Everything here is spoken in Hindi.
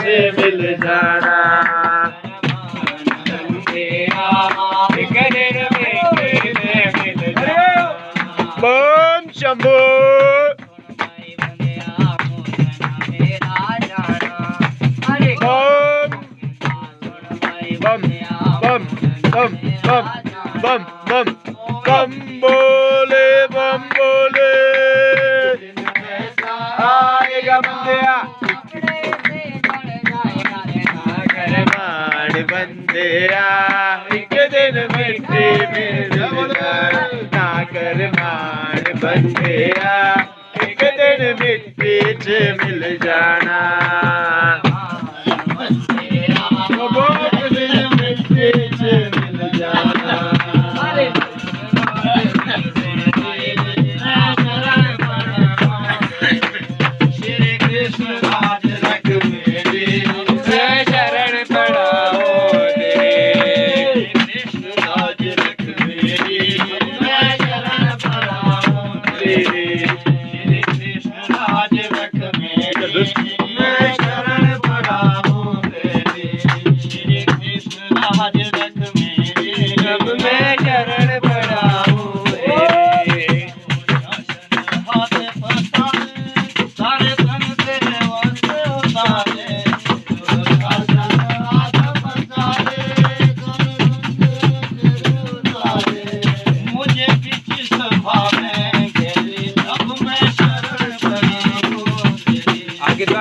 से मिल जाना बम शंभू बम बम बम बम बम बम बम बोले बम तेरा एक दिन मिट्टी में ना मान बंदिया एक दिन मिट्टी च मिल जाना। Deus.